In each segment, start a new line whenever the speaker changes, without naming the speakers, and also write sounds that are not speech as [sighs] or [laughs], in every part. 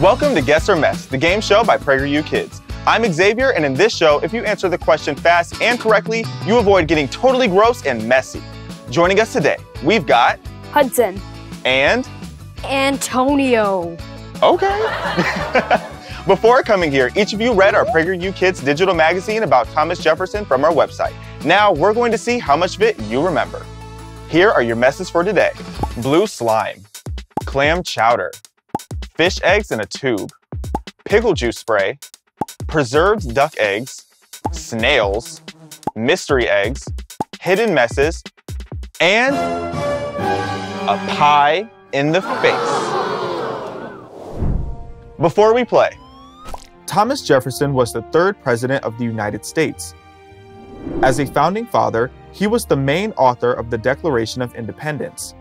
Welcome to Guess or Mess, the game show by PragerU Kids. I'm Xavier, and in this show, if you answer the question fast and correctly, you avoid getting totally gross and messy. Joining us today, we've got
Hudson.
and
Antonio.
okay. [laughs] Before coming here, each of you read our PragerU Kids digital magazine about Thomas Jefferson from our website. Now we're going to see how much of it you remember. Here are your messes for today blue slime, clam chowder, fish eggs in a tube, pickle juice spray, preserved duck eggs, snails, mystery eggs, hidden messes, and a pie in the face. Before we play, Thomas Jefferson was the third president of the United States. As a founding father, he was the main author of the Declaration of Independence.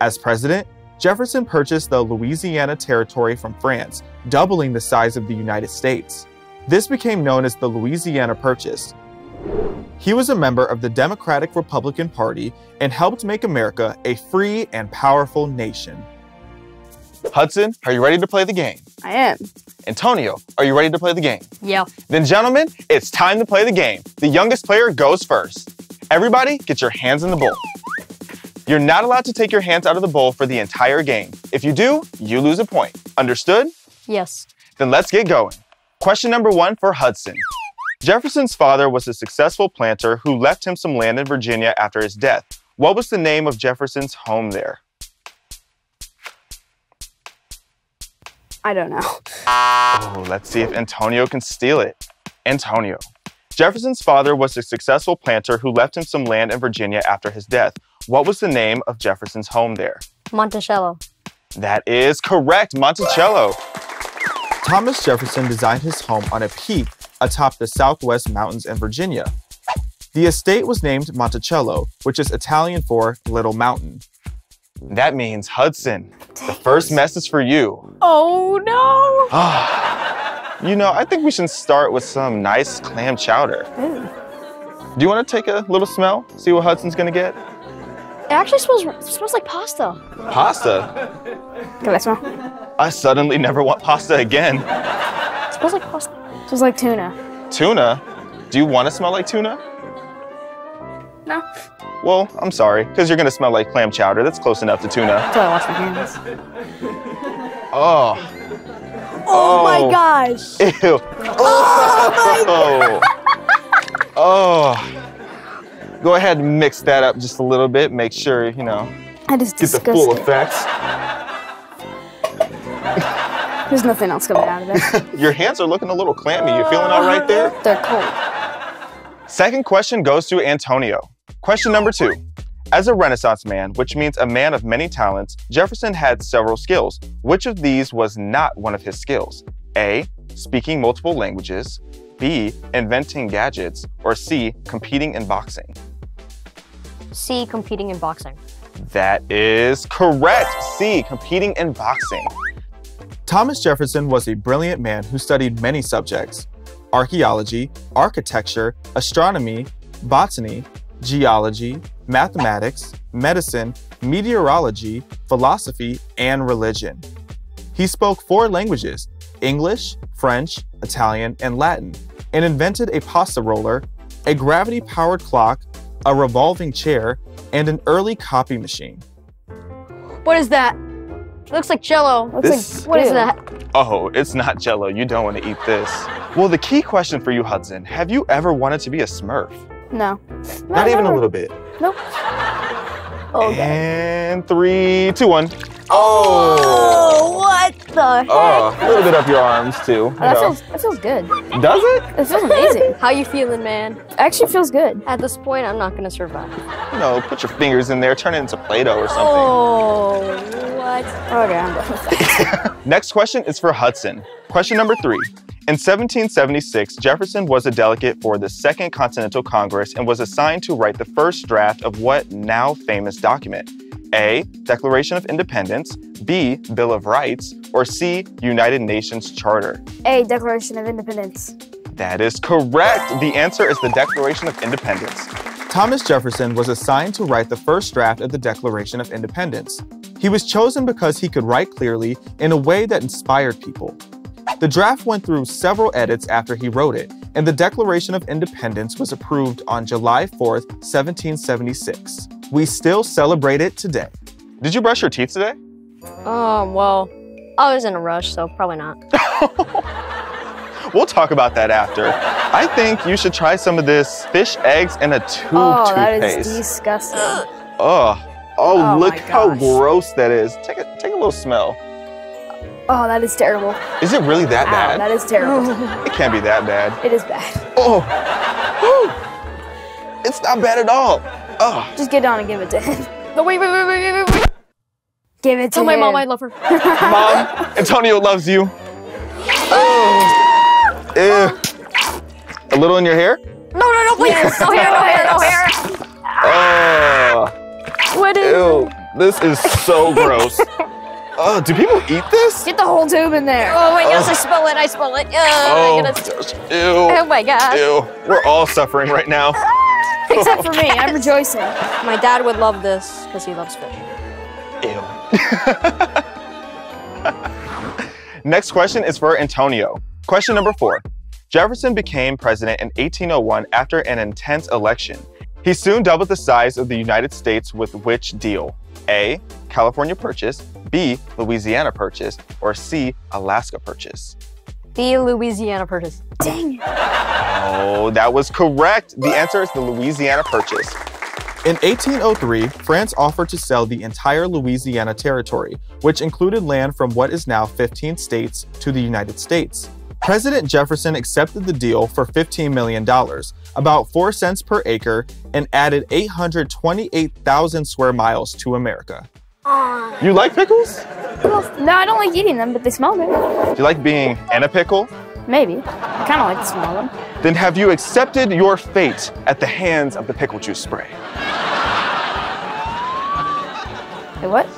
As president, Jefferson purchased the Louisiana Territory from France, doubling the size of the United States. This became known as the Louisiana Purchase. He was a member of the Democratic Republican Party and helped make America a free and powerful nation. Hudson, are you ready to play the game?
I am.
Antonio, are you ready to play the game?
Yeah.
Then, gentlemen, it's time to play the game. The youngest player goes first. Everybody, get your hands in the bowl. You're not allowed to take your hands out of the bowl for the entire game. If you do, you lose a point. Understood?
Yes.
Then let's get going. Question number one for Hudson. Jefferson's father was a successful planter who left him some land in Virginia after his death. What was the name of Jefferson's home there?
I don't know.
Oh, let's see if Antonio can steal it. Antonio. Jefferson's father was a successful planter who left him some land in Virginia after his death. What was the name of Jefferson's home there?
Monticello.
That is correct, Monticello. Thomas Jefferson designed his home on a peak atop the Southwest Mountains in Virginia. The estate was named Monticello, which is Italian for Little Mountain. That means Hudson. The first message for you.
Oh no! [sighs]
You know, I think we should start with some nice clam chowder. Do you want to take a little smell? See what Hudson's gonna get?
It actually smells smells like pasta.
Pasta.
Can I smell?
I suddenly never want pasta again.
It smells like pasta. It smells like tuna.
Tuna? Do you want to smell like tuna?
No.
Well, I'm sorry, because you're gonna smell like clam chowder. That's close enough to tuna.
That's why I wash my hands.
Oh,
Oh, my
Oh.
gosh!
ew. Oh, oh. [laughs] oh. Go ahead and mix that up just a little bit. Make sure, you know,
That is
get the full effects. [laughs]
There's nothing else coming out of it. [laughs]
Your hands are looking a little clammy. You feeling all right there?
They're cold.
Second question goes to Antonio. Question number two. As a Renaissance man, which means a man of many talents, Jefferson had several skills. Which of these was not one of his skills? A. Speaking multiple languages. B. Inventing gadgets. Or C. Competing in boxing.
C, competing in boxing.
That is correct. C. Competing in boxing. Thomas Jefferson was a brilliant man who studied many subjects archaeology, architecture, astronomy, botany, geology, mathematics, medicine, meteorology, philosophy, and religion. He spoke four languages English, French, Italian, and Latin, and invented a pasta roller, a gravity powered clock, a revolving chair, and an early copy machine.
What is that? It looks like jello. Looks
This-
like, what is that?
Oh, it's not jello. You don't want to eat this. Well, the key question for you, Hudson have you ever wanted to be a smurf?
No.
Not even a little bit.
Nope. Oh, God.
And three, two, one.
Oh, what the oh. heck?
Oh, a little bit up your arms too. you
Oh, that,
know.
feels, that feels good.
Does it?
It feels amazing. [laughs] How you feeling, man? Actually feels good. At this point, I'm not gonna survive.
You know, put your fingers in there, turn it into Play-Doh or something.
Oh, what? Okay, I'm done with that. [laughs] [laughs]
Next question is for Hudson. Question number three. In 1776, Jefferson was a delegate for the Second Continental Congress and was assigned to write the first draft of what now famous document? A. Declaration of Independence, B. Bill of Rights, or C. United Nations Charter?
A Declaration of Independence.
That is correct. The answer is the Declaration of Independence. Thomas Jefferson was assigned to write the first draft of the Declaration of Independence. He was chosen because he could write clearly in a way that inspired people. The draft went through several edits after he wrote it, and the Declaration of Independence was approved on July 4, 1776. We still celebrate it today. Did you brush your teeth today?
Um, well, I was in a rush, so probably not. [laughs]
we'll talk about that after. I think you should try some of this fish eggs and a tube
oh,
toothpaste.
that is disgusting.
Oh, oh,
Oh
look how gross that is. Take a take a little smell.
Oh, that is terrible.
Is it really that
Ow,
bad?
that is terrible. [laughs]
it can't be that bad.
it is bad.
Oh, [gasps] it's not bad at all. Oh,
Just get down and give it to him. [laughs]
No, wait, wait, wait, wait, wait, wait.
Give it to him.
Tell my mom I love her. [laughs]
mom, Antonio loves you. Oh, ew. A little in your hair.
No, no, no, please. No hair, no hair, no hair.
Oh,
What is
ew. This is so gross. [laughs] Oh, do people eat this?
Get the whole tube in there.
Oh my gosh,
Oh.
I spill it, I spill it. Oh,
Oh,
my goodness.
gosh,
Oh my gosh.
Ew. We're all suffering right now.
Except for me. I'm [laughs] rejoicing.
My dad would love this because he loves fish.
Ew. [laughs] Next question is for Antonio. Question number four. Jefferson became president in 1801 after an intense election. He soon doubled the size of the United States with which deal? A. California Purchase, B. Louisiana Purchase, or C. Alaska Purchase?
The Louisiana Purchase.
Dang it.
Oh, that was correct. The answer is the Louisiana Purchase. In 1803, France offered to sell the entire Louisiana territory, which included land from what is now 15 states, to the United States. President Jefferson accepted the deal for $15 million, about 4 cents per acre, and added 828,000 square miles to America. You like pickles?
No, I don't like eating them, but they smell good.
Do you like being in a pickle?
Maybe. I kind of like the smell of them.
Then have you accepted your fate at the hands of the pickle juice spray?
Hey, what?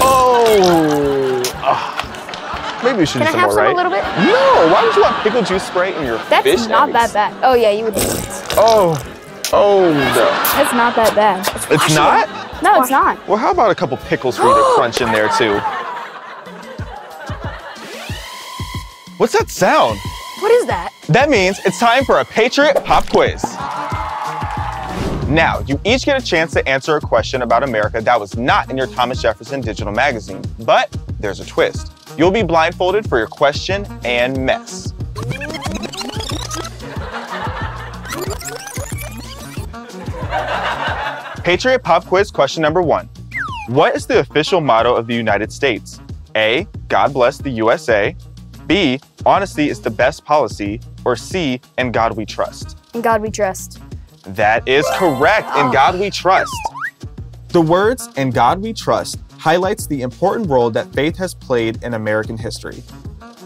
Oh! Ah. Maybe we should
Can I
do some
have
more,
some
right?
a little bit?
No, why would you want pickle juice spray in your face?
That's
fish
not
eggs?
that bad. Oh, yeah, you would.
Oh, oh no.
That's not that bad.
It's not?
No, it's not.
Well, how about a couple pickles for you to [gasps] crunch in there too? What's that sound?
What is that?
That means it's time for a Patriot Pop Quiz. Now, you each get a chance to answer a question about America that was not in your Thomas Jefferson digital magazine. But there's a twist. You'll be blindfolded for your question and mess. Patriot Pop Quiz question number one. What is the official motto of the United States? A. God bless the USA. B. Honesty is the best policy. Or C. In God we trust.
In God we trust.
That is correct. In God we trust. The words "In God we trust" highlights the important role that faith has played in American history.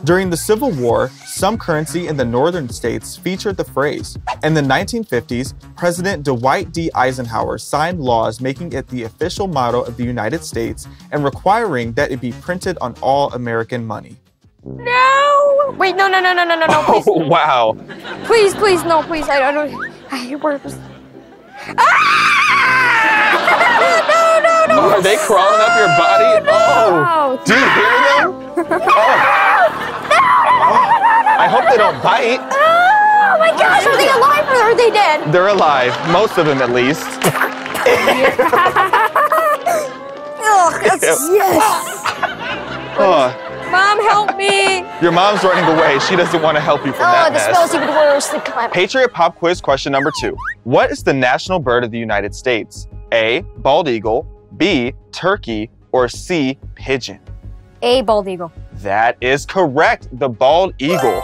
During the Civil War, some currency in the northern states featured the phrase. In the 1950s, President Dwight D. Eisenhower signed laws making it the official motto of the United States and requiring that it be printed on all American money.
No! Wait, no, no, no, no, no, no, no, please.
Oh, wow.
Please, please, no, please. I, I don't. I hate words. Ah! No, no, no.
Are they crawling up your body? Oh, do you hear them? Oh. I hope they don't bite.
Oh my gosh, are they alive or are they dead?
They're alive, most of them at least.
Ugh, that's,
Yes.
Oh,
Mom, help me.
your mom's running away. She doesn't want to help you from
Oh,
that
the
mess.
smell's even worse than clam.
Patriot Pop Quiz question number two. What is the national bird of the United States? A. Bald eagle. B. Turkey. Or C. Pigeon.
A bald eagle.
That is correct. The bald eagle.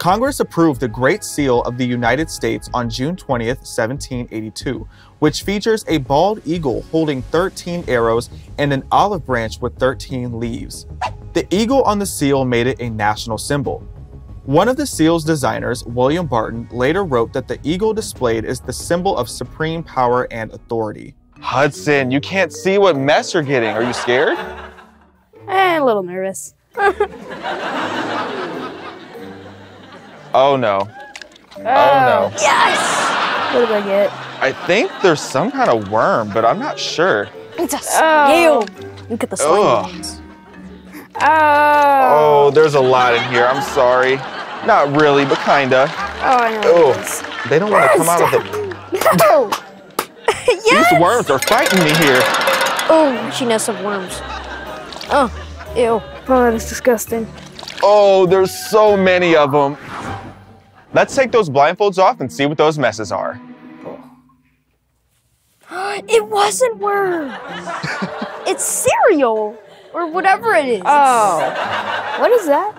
Congress approved the Great Seal of the United States on June 20, 1782, which features a bald eagle holding 13 arrows and an olive branch with 13 leaves. The eagle on the seal made it a national symbol. One of the seal's designers, William Barton, later wrote that the eagle displayed is the symbol of supreme power and authority. Hudson, you can't see what mess you're getting. Are you scared?
Eh, a little nervous. [laughs]
Oh no. Oh no.
Oh, yes!
What did I get?
I think there's some kind of worm, but I'm not sure.
It's a
Oh.
snail. Look at the slimy ones.
Oh.
Oh, there's a lot in here. I'm sorry. Not really, but kinda.
Oh, I know.
Oh,
what it is.
they don't want to come out of the.
No. [laughs]
These worms are fighting me here.
Oh, she nests of worms. Oh, ew.
Oh, that is disgusting.
Oh, there's so many of them. Let's take those blindfolds off and see what those messes are. [gasps]
It wasn't worms. [laughs] it's cereal or whatever it is.
Oh. What is that?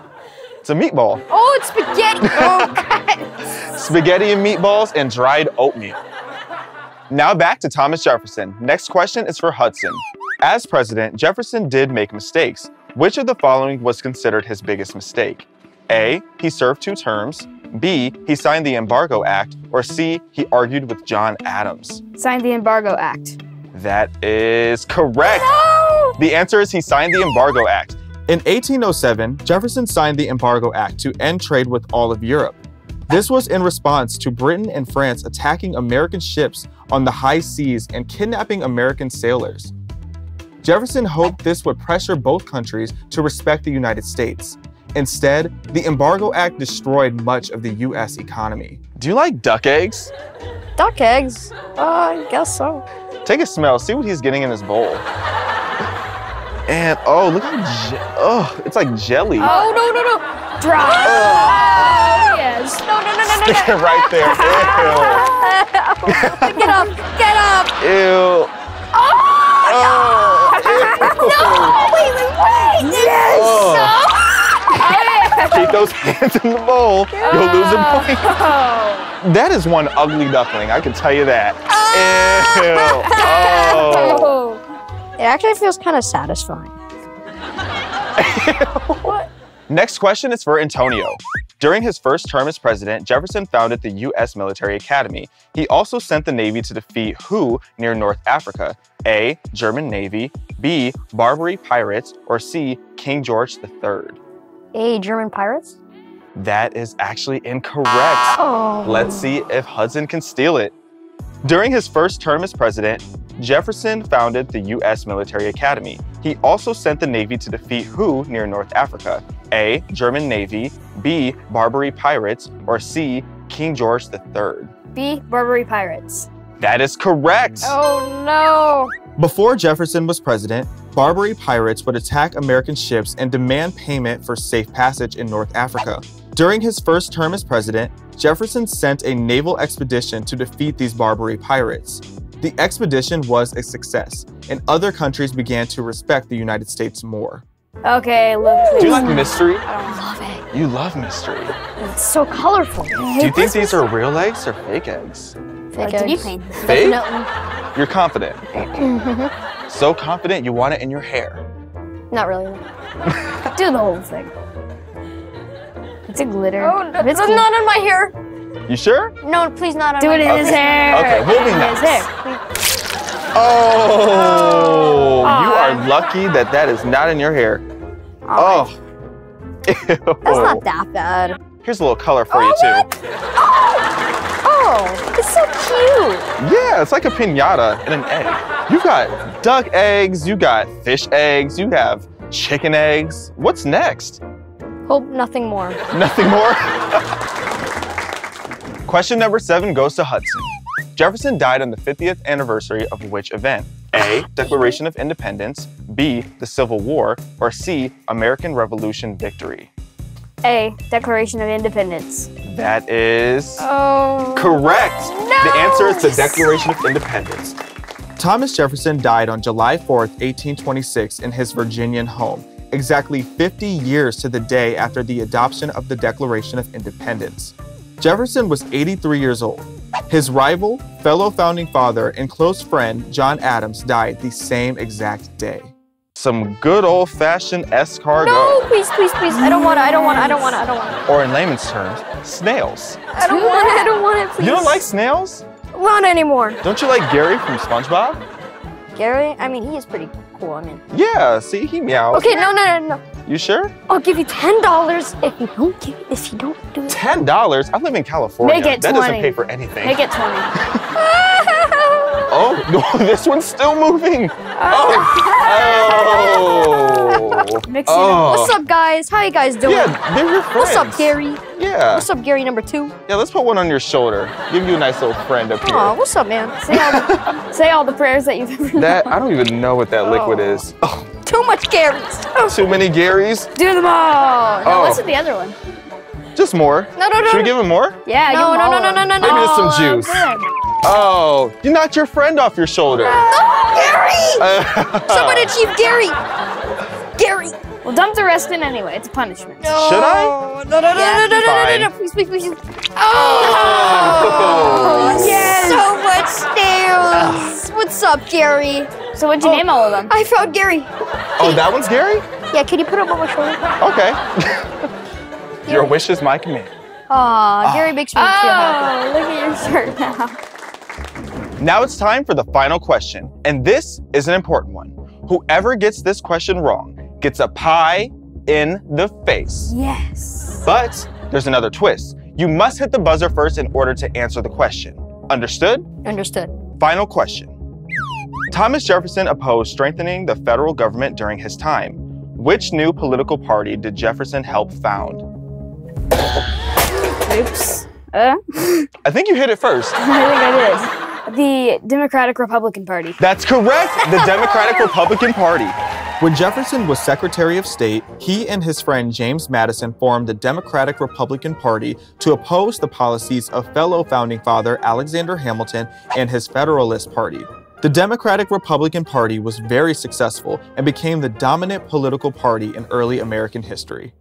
It's a meatball.
Oh, it's spaghetti. [laughs] oh, God.
Spaghetti and meatballs and dried oatmeal. Now back to Thomas Jefferson. Next question is for Hudson. As president, Jefferson did make mistakes. Which of the following was considered his biggest mistake? A. He served two terms. B. He signed the Embargo Act. Or C. He argued with John Adams.
Signed the Embargo Act.
That is correct. No! The answer is he signed the Embargo Act. In 1807, Jefferson signed the Embargo Act to end trade with all of Europe. This was in response to Britain and France attacking American ships on the high seas and kidnapping American sailors. Jefferson hoped this would pressure both countries to respect the United States. Instead, the Embargo Act destroyed much of the US economy. Do you like duck eggs?
Duck eggs. Uh, I guess so.
Take a smell, see what he's getting in his bowl. And oh, look how je- oh, it's like jelly.
Oh, no, no, no.
Dry.
Ugh.
yes.
No, no, no, no, no,
Stick it right there. [laughs]
Get up. Get up.
Ew. Ew. Oh.
No, wait, wait, wait. Yes.
Oh. Keep [laughs] those hands in the bowl. You'll lose a point.
Oh. [laughs]
That is one ugly duckling, I can tell you that. [laughs] Ew. Oh.
Oh.
It actually feels kind of satisfying.
Next question is for Antonio. During his first term as president, Jefferson founded the U.S. Military Academy. He also sent the Navy to defeat who near North Africa? A. German Navy, B. Barbary pirates, or C. King George III?
Hey, German pirates?
That is actually incorrect.
Oh.
Let's see if Hudson can steal it. During his first term as president, Jefferson founded the U.S. Military Academy. He also sent the Navy to defeat who near North Africa? A. German Navy, B. Barbary pirates, or C. King George III?
B. Barbary Pirates.
That is correct.
Oh, no.
Before Jefferson was president, Barbary pirates would attack American ships and demand payment for safe passage in North Africa. During his first term as president, Jefferson sent a naval expedition to defeat these Barbary pirates. The expedition was a success, and other countries began to respect the United States more.
Okay, look.
Do you like mystery?
I love it.
You love mystery.
It's so colorful.
Do you think these are real eggs or fake eggs?
Fake
Did you
eggs.
paint them?
Fake?
Definitely.
You're confident. [laughs] so confident you want it in your hair.
Not really. [laughs]
Do the whole thing. It's a glitter.
Oh,
If
that's
it's
not
gl-
in my hair.
You sure?
No, please not on
Do
my
it in
hair.
his hair.
Okay, we'll be nice.
his hair.
Oh, you are lucky that that is not in your hair.
Oh, [laughs]
Oh.
That's not that bad.
Here's a little color for you oh, too.
Oh, oh, it's so cute.
Yeah, it's like a pinata and an egg. You got duck eggs, you got fish eggs, you have chicken eggs. What's next?
Hope nothing more.
Nothing more? [laughs] Question number seven goes to Hudson. Jefferson died on the 50th anniversary of which event? A. Declaration of Independence. B. The Civil War. Or C. American Revolution victory.
A. Declaration of Independence.
That is
Oh.
correct.
No!
The answer is the Declaration of Independence. Thomas Jefferson died on July 4th, 1826, in his Virginian home, exactly 50 years to the day after the adoption of the Declaration of Independence. Jefferson was 83 years old. His rival, fellow founding father, and close friend, John Adams, died the same exact day. Some good old fashioned escargot,
No, please, please, please. I don't want it. I don't want it. I don't want it. I don't want it.
or in layman's terms, snails.
I don't want it. I don't want it. Please.
You don't like snails?
Not anymore.
Don't you like Gary from SpongeBob?
Gary, I mean, he is pretty cool. I mean,
Yeah, see, he meows.
okay, no, no, no, no.
You sure?
I'll give you ten dollars if you don't give. If you don't do it.
$10? I live in California.
Make it
that doesn't pay for anything.
Make it 20. [laughs]
Oh, [laughs] no, this one's still moving. Oh. Oh. [laughs]
Mixing
Oh.
What's up, guys? How you guys doing?
Yeah, they're your friends.
What's up, Gary?
Yeah.
What's up, Gary number two?
Yeah, let's put one on your shoulder. Give you a nice little friend up here.
Aw, what's up, man?
Say all, the, [laughs] say all the prayers that you've ever
That I don't even know what that liquid
Oh.
is. Oh,
Too much Garys.
too many Garys.
Do them all. No,
Oh.
what's with the other one?
Just more.
No, no, no.
Should we give him more?
Yeah,
no,
give 'em
no,
all
no,
of
no, no,
them.
no, no.
Maybe just some juice.
good.
Oh, you knocked your friend off your shoulder.
Oh, Gary! [laughs] Someone achieve Gary! Gary!
Well, dump the rest in anyway. It's a punishment.
Should I?
No, no, no,
Yeah,
no, no, no, no, no, no, please, please, please.
Oh. oh.
Yes! So much stairs! What's up, Gary?
So what'd you oh, name all of them?
I found Gary.
Oh, that one's Gary?
Yeah, can you put him on my shoulder?
Okay. [laughs] your wish is my command.
Aw, Gary makes me feel happy.
Oh, look at your shirt now.
Now it's time for the final question, and this is an important one. Whoever gets this question wrong gets a pie in the face.
Yes.
But there's another twist. You must hit the buzzer first in order to answer the question. Understood?
Understood.
Final question. Thomas Jefferson opposed strengthening the federal government during his time. Which new political party did Jefferson help found?
Oops. Uh,
I think you hit it first. [laughs]
I think I did. The Democratic Republican Party.
That's correct, the Democratic Republican Party. When Jefferson was Secretary of State, he and his friend James Madison formed the Democratic Republican Party to oppose the policies of fellow founding father Alexander Hamilton and his Federalist Party. The Democratic Republican Party was very successful and became the dominant political party in early American history.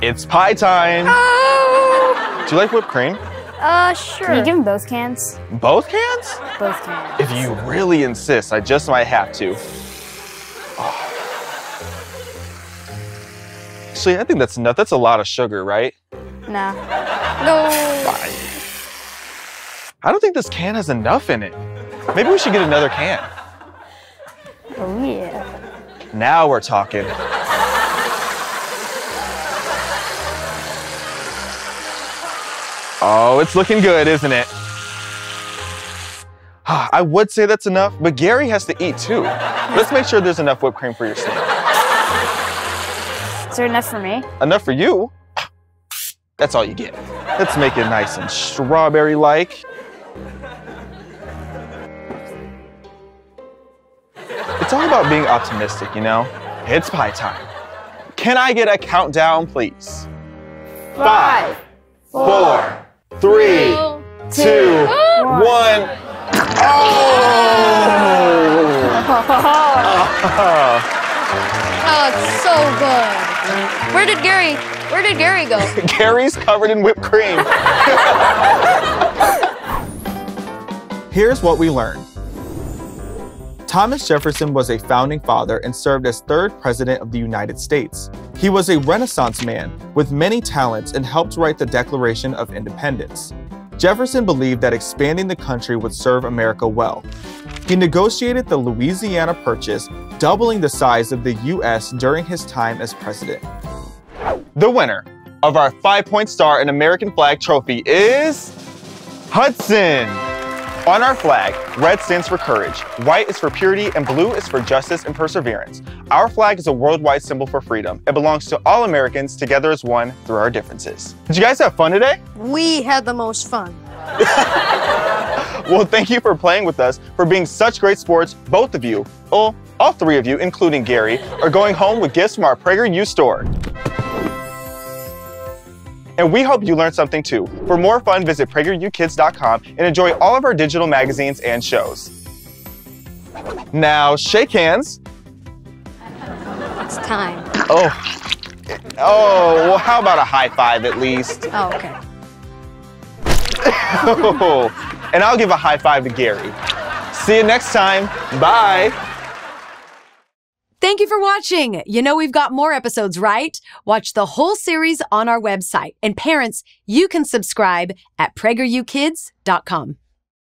It's pie time!
Oh!
Do you like whipped cream?
Uh,
Can
sure.
you give him both cans?
Both cans?
Both cans.
If you really insist, I just might have to. Oh. Actually, I think that's enough. That's a lot of sugar, right?
Nah.
no.
Fine. I don't think this can has enough in it. Maybe we should get another can.
Oh yeah.
Now we're talking. Oh, it's looking good, isn't it? [sighs] I would say that's enough, but Gary has to eat too. Let's make sure there's enough whipped cream for your snack.
Is there enough for me?
Enough for you? [sighs] That's all you get. Let's make it nice and strawberry-like. It's all about being optimistic, you know? It's pie time. Can I get a countdown, please? Five, four, three, two, one. Oh!
Oh, it's so good. Where did Gary, where did Gary go? [laughs]
Gary's covered in whipped cream. [laughs] Here's what we learned. Thomas Jefferson was a founding father and served as third president of the United States. He was a Renaissance man with many talents and helped write the Declaration of Independence. Jefferson believed that expanding the country would serve America well. He negotiated the Louisiana Purchase, doubling the size of the U.S. during his time as president. The winner of our five point star and American flag trophy is Hudson. On our flag, red stands for courage, white is for purity, and blue is for justice and perseverance. Our flag is a worldwide symbol for freedom. It belongs to all Americans together as one through our differences. Did you guys have fun today?
We had the most fun. [laughs]
Well, thank you for playing with us, for being such great sports. Both of you, oh, all three of you, including Gary, are going home with gifts from our PragerU store. And we hope you learned something too. For more fun, visit PragerUKids.com and enjoy all of our digital magazines and shows. Now, shake hands.
It's time.
Oh, oh, well, how about a high five at least?
Oh, okay. [laughs]
and I'll give a high five to Gary. See you next time. Bye.
Thank you for watching. You know we've got more episodes, right? Watch the whole series on our website. And parents, you can subscribe at pragerukids.com.